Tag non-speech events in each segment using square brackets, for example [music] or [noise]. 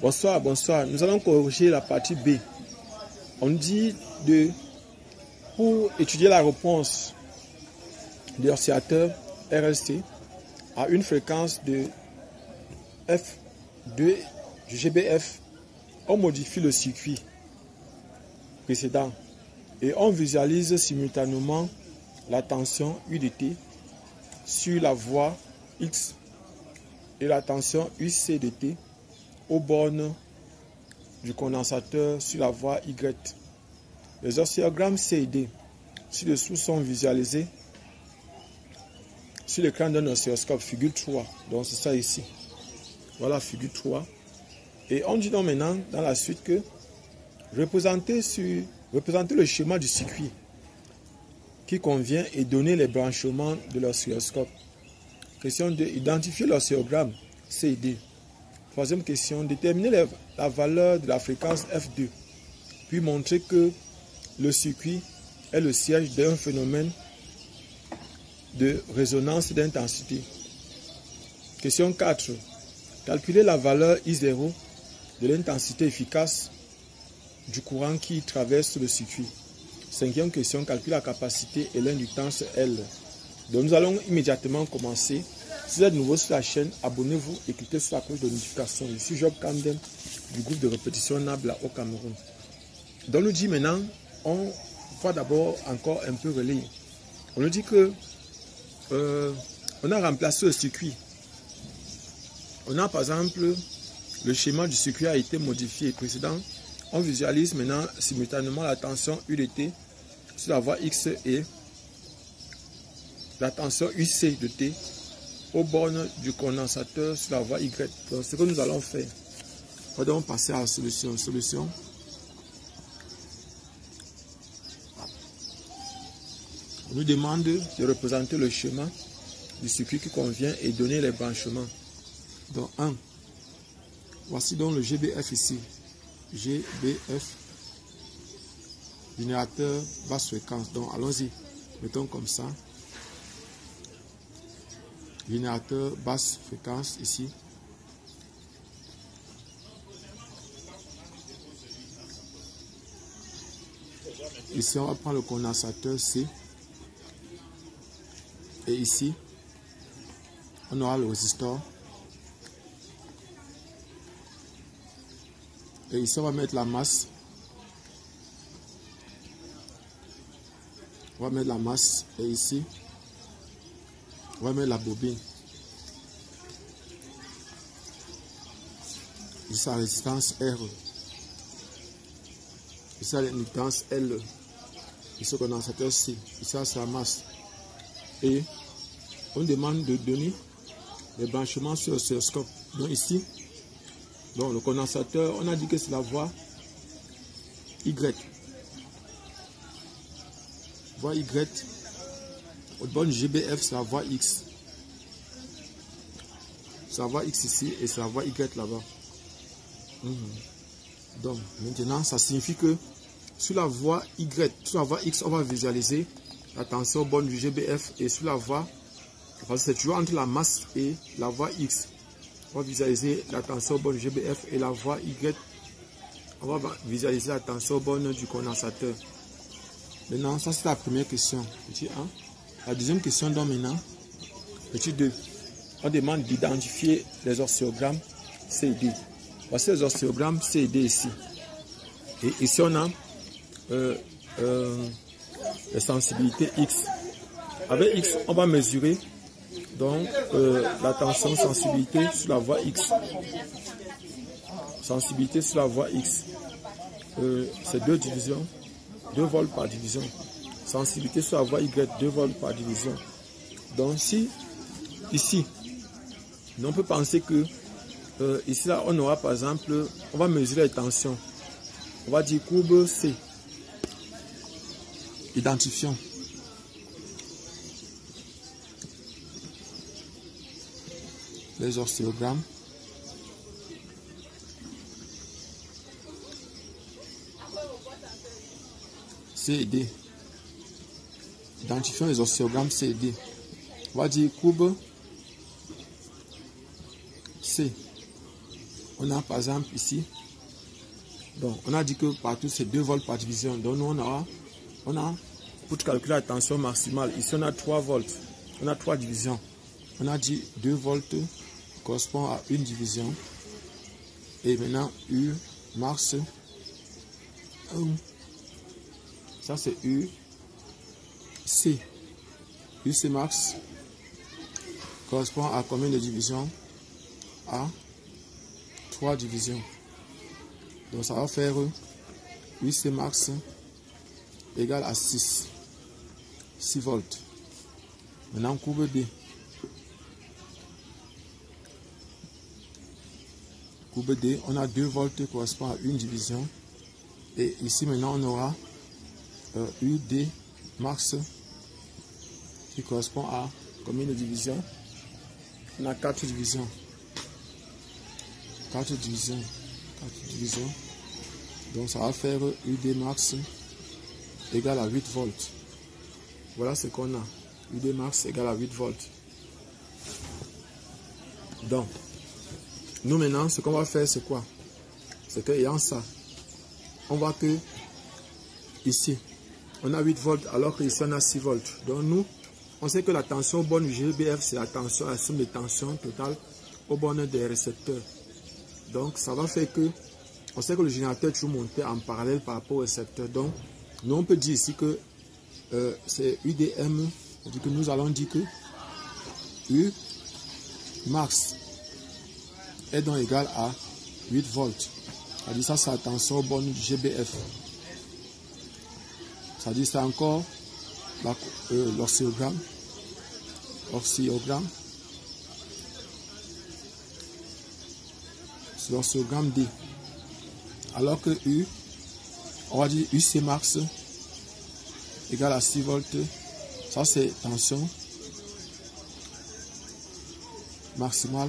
Bonsoir, bonsoir. Nous allons corriger la partie B. On dit de pour étudier la réponse de l'oscillateur RLC à une fréquence de F2 du GBF, on modifie le circuit précédent et on visualise simultanément la tension UDT sur la voie X et la tension UCDT aux bornes du condensateur sur la voie Y. Les oscillogrammes C et D ci-dessous sont visualisés sur l'écran d'un oscilloscope, figure 3. Donc c'est ça ici. Voilà, figure 3. Et on dit donc maintenant, dans la suite, que représenter, sur, représenter le schéma du circuit qui convient et donner les branchements de l'oscilloscope. Question 2. Identifier l'oscillogramme C et D. Troisième question. Déterminer la valeur de la fréquence F2. Puis montrer que le circuit est le siège d'un phénomène de résonance d'intensité. Question 4. Calculer la valeur I0 de l'intensité efficace du courant qui traverse le circuit. Cinquième question, calculer la capacité et l'inductance L. Donc nous allons immédiatement commencer. Si vous êtes nouveau sur la chaîne, abonnez-vous et cliquez sur la cloche de notification. Je suis Job Camden du groupe de répétition Nabla au Cameroun. Donc nous dit maintenant, on va d'abord encore un peu relayer. On nous dit que euh, on a remplacé le circuit. On a par exemple, le schéma du circuit a été modifié précédent. On visualise maintenant simultanément la tension UDT sur la voie X et la tension UC de T aux bornes du condensateur sur la voie Y. Ce que nous allons faire, on va donc passer à la solution. Solution. On nous demande de représenter le schéma du circuit qui convient et donner les branchements. Donc 1. Voici donc le GBF ici. GBF. Générateur basse fréquence. Donc allons-y. Mettons comme ça. Générateur basse fréquence ici. Ici, on va prendre le condensateur C. Et ici, on aura le résistor. Et ici, on va mettre la masse. On va mettre la masse. Et ici, va mettre la bobine. Ici, la résistance R. Ici, l'indictance L. Ici, le condensateur C. Ici, c'est la masse. Et on demande de donner les branchements sur le oscilloscope. Donc ici, donc le condensateur, on a dit que c'est la voie Y. Voie Y. Au bon GBF, c'est la voie X. La voie X ici et c'est la voie Y là-bas. Mhm. Donc maintenant, ça signifie que sur la voie Y, sur la voie X, on va visualiser la tension bonne du GBF et sur la voie, c'est toujours entre la masse et la voie X. On va visualiser la tension bonne du GBF et la voie Y. On va visualiser la tension bonne du condensateur. Maintenant, ça c'est la première question. Petit 1. La deuxième question, donc maintenant, petit 2. On demande d'identifier les oscillogrammes C et D. Voici les oscillogrammes C et D ici. Et ici, on a euh, euh, les sensibilités X. Avec X, on va mesurer donc euh, la tension sensibilité sur la voie X. Sensibilité sur la voie X. Euh, c'est deux divisions, 2 volts par division. Sensibilité sur la voie Y, 2 volts par division. Donc si ici, on peut penser que euh, ici là, on aura par exemple, on va mesurer les tensions. On va dire courbe C. Identifions. Les oscillogrammes. C et D. Identifions les oscillogrammes C et D. On va dire courbe C. on a par exemple ici, donc on a dit que partout c'est 2 volts par division. Donc nous on a, on a, pour calculer la tension maximale, ici on a 3 volts, on a 3 divisions. On a dit 2 volts correspond à une division. Et maintenant U max 1. Ça c'est U C. UC max correspond à combien de divisions? À 3 divisions. Donc ça va faire UC max égale à 6. 6 volts. Maintenant courbe D. Courbe D, on a 2 volts correspond à une division. Et ici maintenant on aura UD max qui correspond à combien de divisions? On a 4 divisions. 4 divisions. 4 divisions. Donc ça va faire UD max égale à 8 volts. Voilà ce qu'on a. UD max égale à 8 volts. Donc, nous maintenant, ce qu'on va faire, c'est quoi? C'est qu'ayant ça, on voit que ici, on a 8 volts alors qu'ici on a 6 volts. Donc nous, on sait que la tension bonne du GBF, c'est la tension, la somme de tension totale au bornes des récepteurs. Donc ça va faire que, on sait que le générateur est toujours monté en parallèle par rapport au récepteur. Donc nous on peut dire ici que euh, c'est UDM, que nous allons dire que U max est donc égal à 8 volts. Dit ça c'est la tension bonne du GBF. Ça dit c'est encore euh, l'oscillogramme. Oscillogramme. C'est l'oscillogramme D. Alors que U, on va dire UC max égale à 6 volts. Ça c'est tension maximale.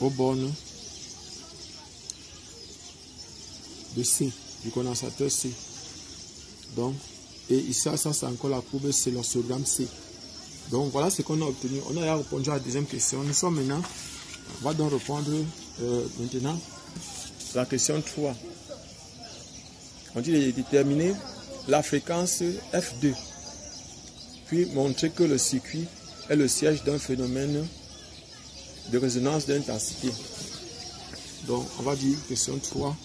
Au bornes de C, du condensateur C. Donc, et ici, ça, c'est encore la courbe, c'est l'oscillogramme C. Donc, voilà ce qu'on a obtenu. On a répondu à la deuxième question. Nous sommes maintenant, on va donc répondre euh, maintenant la question 3. On dit déterminer la fréquence F2, puis montrer que le circuit est le siège d'un phénomène de résonance d'intensité. Donc, on va dire question 3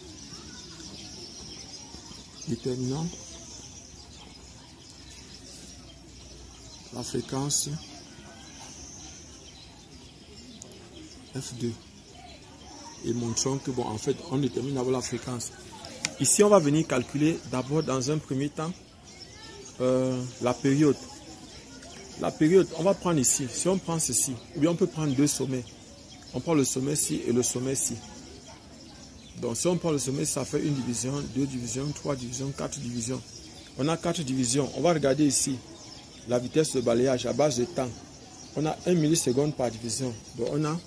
déterminant la fréquence F2 et montrons que bon en fait on détermine d'abord la fréquence. Ici on va venir calculer d'abord dans un premier temps euh, la période. La période on va prendre ici. Si on prend ceci ou bien on peut prendre deux sommets. On prend le sommet ci et le sommet ci donc si on prend le sommet, ça fait une division, deux divisions, trois divisions, quatre divisions. On a quatre divisions. On va regarder ici la vitesse de balayage à base de temps. On a 1 milliseconde par division. Donc on a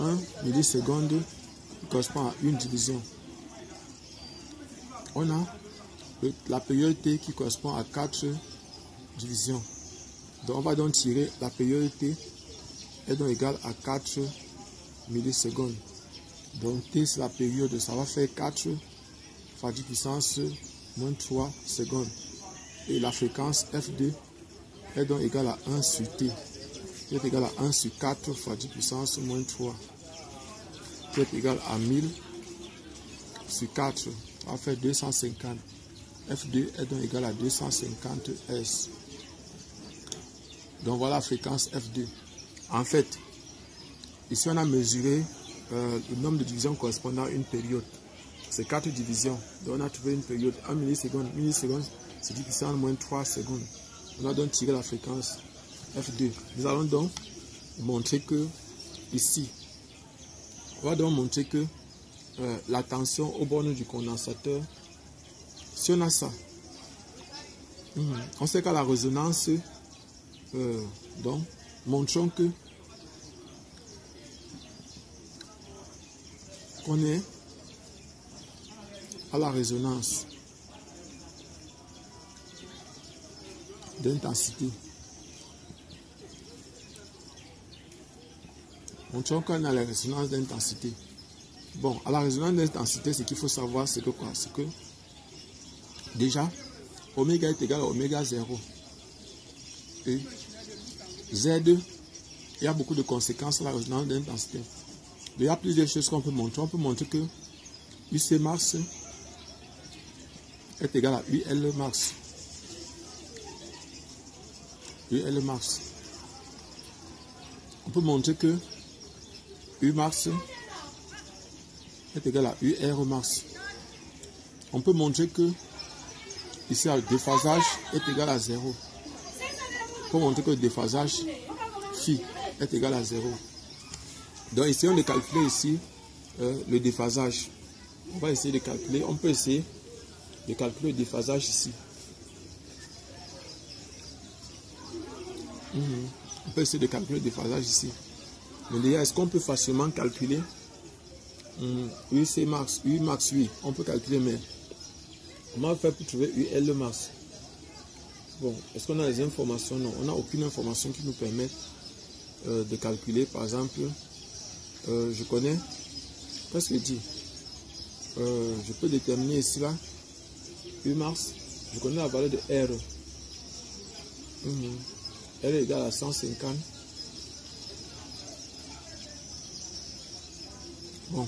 1 milliseconde qui correspond à une division. On a la période T qui correspond à 4 divisions. Donc on va donc tirer la période T est donc égale à 4 millisecondes. Donc T c'est la période, ça va faire 4 fois 10 puissance moins 3 secondes. Et la fréquence F2 est donc égale à 1 sur T. T est égal à 1 sur 4 fois 10 puissance moins 3. T est égal à 1000 sur 4. Ça va faire 250. F2 est donc égal à 250 S. Donc voilà la fréquence F2. En fait, ici on a mesuré euh, le nombre de divisions correspondant à une période. C'est 4 divisions. Donc on a trouvé une période 1 milliseconde. Milliseconde, c'est 10 puissance moins 3 secondes. On a donc tiré la fréquence F2. Nous allons donc montrer que ici, on va donc montrer que euh, la tension au borne du condensateur, si on a ça, hmm, on sait qu'à la résonance, euh, donc, montrons que qu'on est à la résonance d'intensité. Montrons qu'on a la résonance d'intensité. Bon, à la résonance d'intensité, ce qu'il faut savoir, c'est que quoi? C'est que déjà, oméga est égal à oméga 0. Et Z, il y a beaucoup de conséquences à la résonance d'intensité. Il y a plusieurs choses qu'on peut montrer. On peut montrer que UC max est égal à UL max. UL max. On peut montrer que U max est égal à UR max. On peut montrer que ici le déphasage est égal à 0. On peut montrer que le déphasage phi est égal à 0. Donc essayons de calculer ici euh, le déphasage. On va essayer de calculer. On peut essayer de calculer le déphasage ici. Mhm. On peut essayer de calculer le déphasage ici. Mais déjà, est-ce qu'on peut facilement calculer? UC mhm. max, U max, oui, on peut calculer, mais comment faire pour trouver UL max? Bon, est-ce qu'on a des informations? Non, on n'a aucune information qui nous permette euh, de calculer, par exemple, euh, je connais, qu'est-ce que dit euh, Je peux déterminer ici, là, max, je connais la valeur de R. Mhm. R est égal à 150. Bon,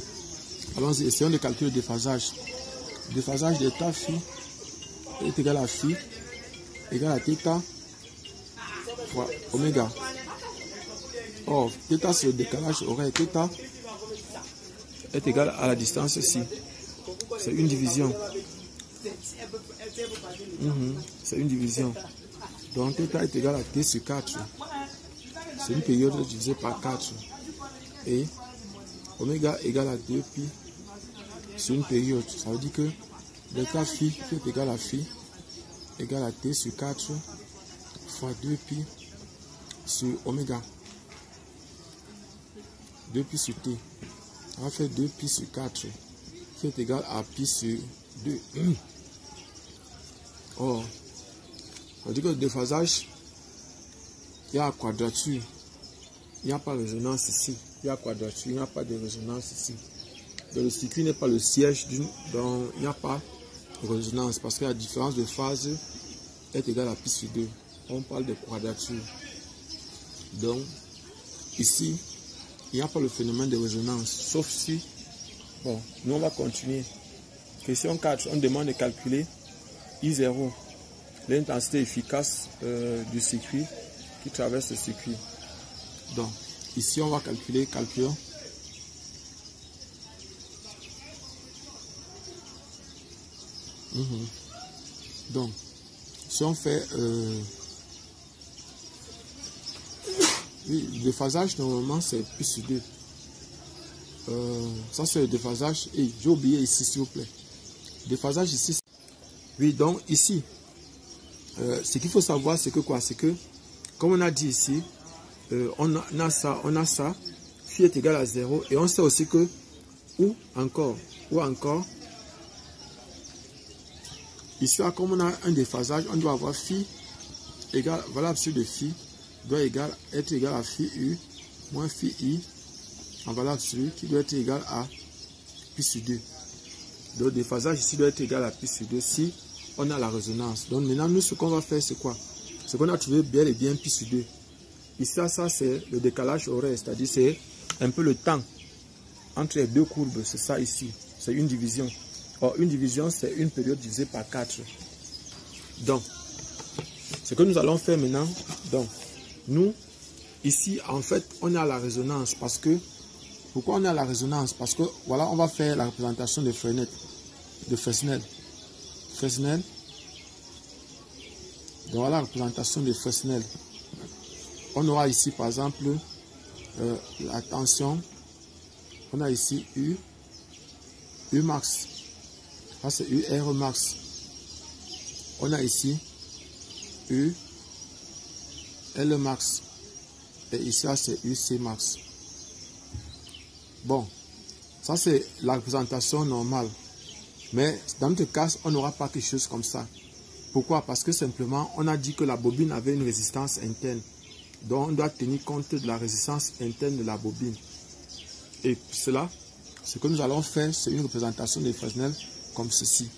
allons-y, essayons de calculer le déphasage. Le déphasage de ta phi est égal à phi égal à θ fois oméga. Or, θ c'est le décalage horaire. θ est égal à la distance ici. C'est une division. Mhm, c'est une division. Donc θ est égal à t sur 4. C'est une période divisée par 4. Et oméga égale à 2pi sur une période. Ça veut dire que delta phi qui est égal à phi égale à t sur 4 fois 2pi sur oméga. 2pi sur t. On va faire 2pi sur 4 qui est égal à pi sur 2. [clears throat] Or, on dit que le déphasage, il y a quadrature. Il n'y a pas de résonance ici. Il y a quadrature, il n'y a pas de résonance ici. Donc, le circuit n'est pas le siège d'une. Donc, il n'y a pas de résonance parce que la différence de phase est égale à pi sur 2. On parle de quadrature. Donc, ici, il n'y a pas le phénomène de résonance. Sauf si. Bon, nous, on va continuer. Question 4. On demande de calculer I0 l'intensité efficace euh, du circuit qui traverse le circuit. Donc, ici, on va calculer, calculons. Mhm. Donc, si on fait euh, oui, le déphasage, normalement, c'est plus sur 2. Euh, ça, c'est le déphasage. Et j'ai oublié ici, s'il vous plaît. Déphasage ici. Oui, donc ici, euh, ce qu'il faut savoir, c'est que quoi? C'est que, comme on a dit ici, euh, on, a, ça, on a ça, phi est égal à 0, et on sait aussi que, ou encore, ou encore, ici, comme on a un déphasage, on doit avoir phi égal, voilà l'absurde de phi, doit être égal à phi u moins phi i en valeur absolue qui doit être égal à pi sur 2. Donc, le déphasage ici doit être égal à pi sur 2 si on a la résonance. Donc maintenant, nous, ce qu'on va faire, c'est quoi? Ce qu'on a trouvé bien et bien pi sur 2. Ici, ça, ça c'est le décalage horaire, c'est-à-dire c'est un peu le temps entre les deux courbes. C'est ça ici. C'est une division. Or, une division, c'est une période divisée par 4. Donc, ce que nous allons faire maintenant, donc, nous, ici, en fait, on a la résonance parce que, pourquoi on a la résonance? Parce que, voilà, on va faire la représentation de Fresnel. De Fresnel. Fresnel. Donc voilà la représentation de Fresnel. On aura ici par exemple euh, la tension. On a ici U, U max. Ça c'est UR max. On a ici U, L max. Et ici c'est UC max. Bon, ça c'est la représentation normale. Mais dans notre cas, on n'aura pas quelque chose comme ça. Pourquoi? Parce que simplement, on a dit que la bobine avait une résistance interne. Donc, on doit tenir compte de la résistance interne de la bobine. Et cela, ce que nous allons faire, c'est une représentation de Fresnel comme ceci.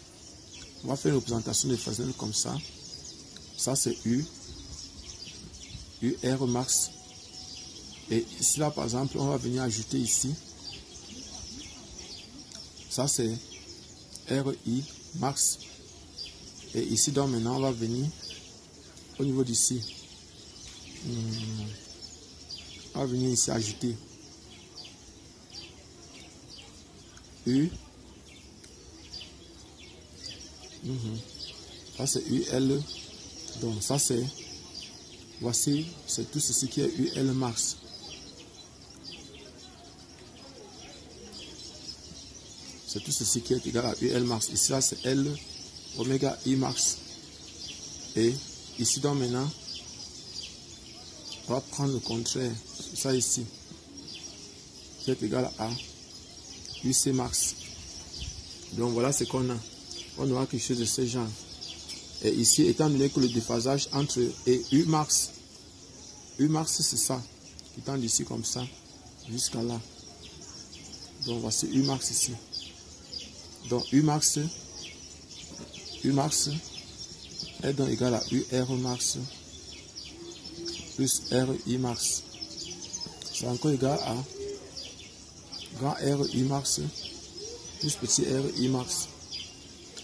On va faire une représentation de Fresnel comme ça. Ça, c'est U. U, R max. Et ici, là, par exemple, on va venir ajouter ici. Ça, c'est RI max. Et ici, donc, maintenant, on va venir au niveau d'ici. Hmm. On va venir ici ajouter U. Mhm. Ça c'est UL. Donc ça c'est. Voici, c'est tout ceci qui est UL max. C'est tout ceci qui est égal à UL max. Ici là c'est L oméga I max. Et ici donc maintenant, on va prendre le contraire. Ça ici. C'est égal à UC max. Donc voilà ce qu'on a. On aura quelque chose de ce genre. Et ici, étant donné que le déphasage entre et U max, U max c'est ça, qui tend d'ici comme ça jusqu'à là. Donc voici U max ici. Donc U max, U max est donc égal à UR max plus RI max. C'est encore égal à grand R I max plus petit R I max.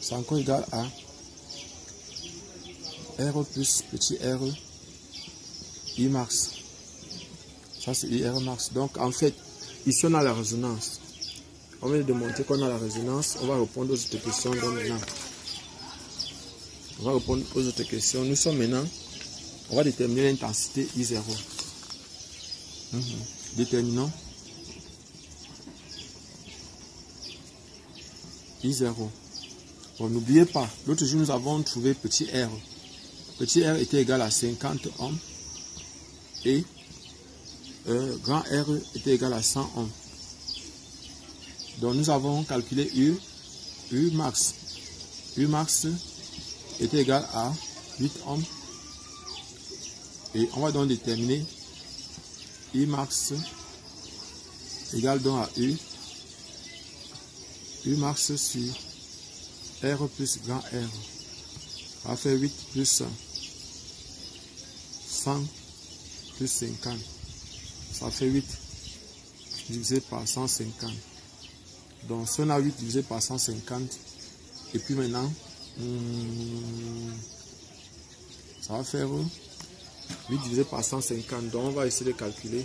C'est encore égal à R plus petit R I max. Ça c'est IR max. Donc en fait, ici on a la résonance. On vient de montrer qu'on a la résonance. On va répondre aux autres questions maintenant. On va répondre aux autres questions. Nous sommes maintenant, on va déterminer l'intensité I0. Mhm. Déterminons I0. Bon, n'oubliez pas, l'autre jour, nous avons trouvé petit r. Petit r était égal à 50 ohms et euh, grand R était égal à 100 ohms. Donc, nous avons calculé U, U max. U max était égal à 8 ohms. Et on va donc déterminer I max égale donc à U U max sur R plus grand R. va faire 8 plus 100 plus 50. Ça fait 8 divisé par 150. Donc si on a 8 divisé par 150, et puis maintenant, hmm, ça va faire 8 divisé par 150. Donc on va essayer de calculer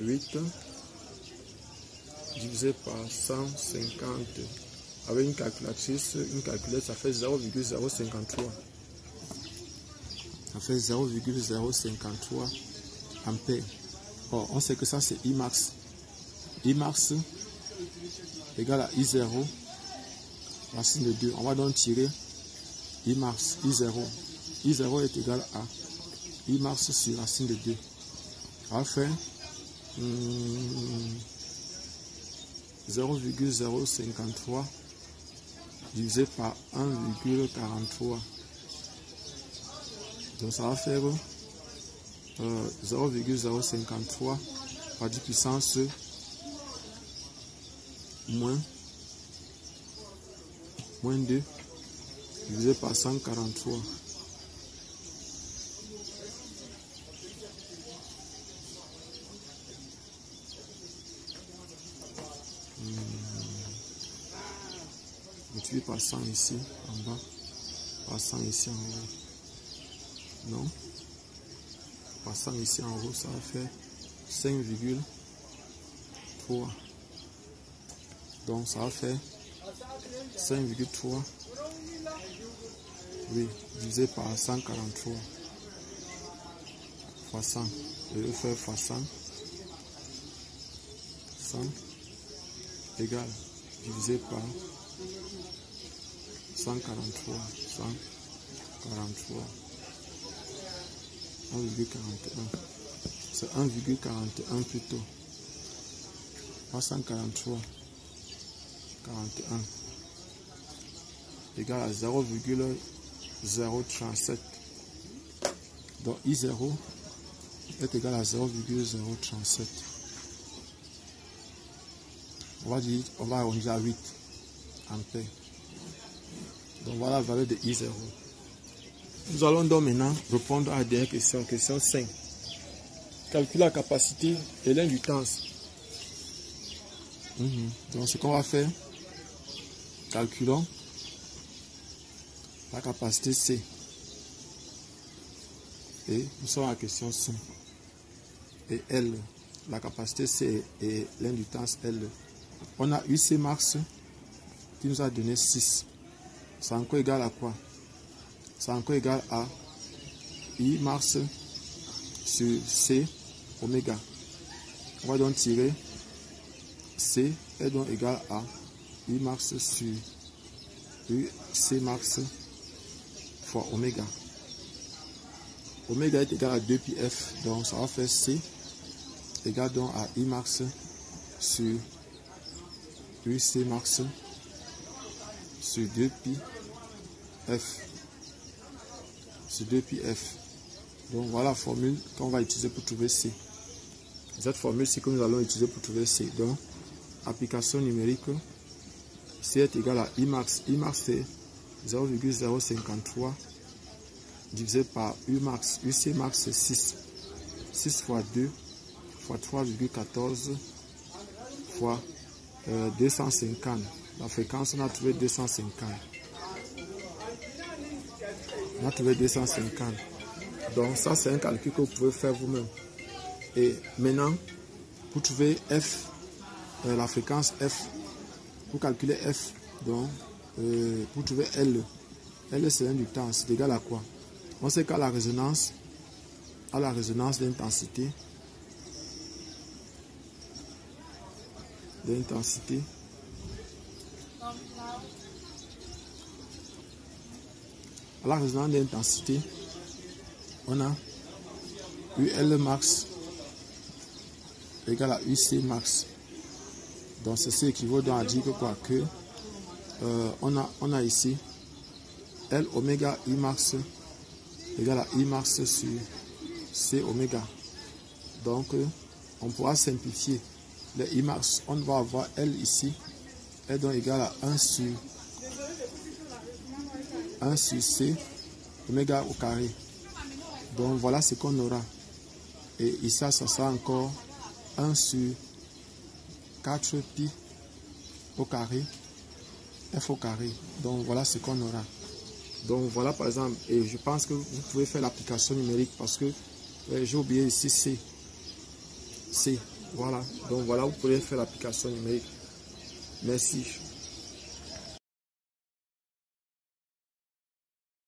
8 divisé par 150 avec une calculatrice, une calculette, ça fait 0,053. Ça fait 0,053 ampères. Or, on sait que ça c'est I max. I max égale à I0 racine de 2. On va donc tirer I max, I0. I0 est égal à I max sur racine de 2. On va faire 0,053 divisé par 1,43. Donc ça va faire 0,053 par 10 puissance moins, moins 2 divisé par 143. passant ici en bas, passant ici en haut. Non. Passant ici en haut, ça va faire 5,3. Donc ça va faire 5,3. Oui, divisé par 143 fois 100. Je vais faire fois 100. 100 égale divisé par 143, 143, 1,41. C'est 1,41 plutôt. 143, 41 égale à 0,037. Donc I0 est égal à 0,037. On va dire, on va arrondir à 8 ampères. Donc voilà la valeur de I0. Nous allons donc maintenant répondre à la dernière question, question 5. Calculer la capacité et l'indutance. Mhm. Donc ce qu'on va faire, calculons la capacité C. Et nous sommes à la question 5. Et L, la capacité C et l'indutance L. On a UC max qui nous a donné 6. C'est encore égal à quoi? C'est encore égal à I max sur C oméga. On va donc tirer C est donc égal à I max sur U C max fois oméga. Oméga est égal à 2 pi F, donc ça va faire C égale donc à I max sur UC max sur 2 pi F. Sur 2 pi F. Donc voilà la formule qu'on va utiliser pour trouver C. Cette formule, c'est que nous allons utiliser pour trouver C. Donc, application numérique, C est égal à I max. I max c'est 0,053 divisé par U max. UC max c'est 6. 6 fois 2 fois 3,14 fois 250. Euh, La fréquence, on a trouvé 250. On a trouvé 250. Donc ça, c'est un calcul que vous pouvez faire vous-même. Et maintenant, pour trouver F, euh, la fréquence F, pour calculer F, donc, euh, pour trouver L, L c'est l'indutance, c'est égal à quoi? On sait qu'à la résonance, à la résonance d'intensité, d'intensité, la résonance d'intensité, on a UL max égale à UC max. Donc ceci équivaut donc à dire que quoi que euh, on, a, on a ici L oméga I max égale à I max sur C oméga. Donc on pourra simplifier le I max. On va avoir L ici est donc égal à 1 sur 1 sur C oméga au carré. Donc voilà ce qu'on aura. Et ici, ça sera encore 1 sur 4 pi au carré, f au carré. Donc voilà ce qu'on aura. Donc voilà par exemple, et je pense que vous pouvez faire l'application numérique parce que euh, j'ai oublié ici C. C, voilà. Donc voilà, vous pouvez faire l'application numérique. Merci.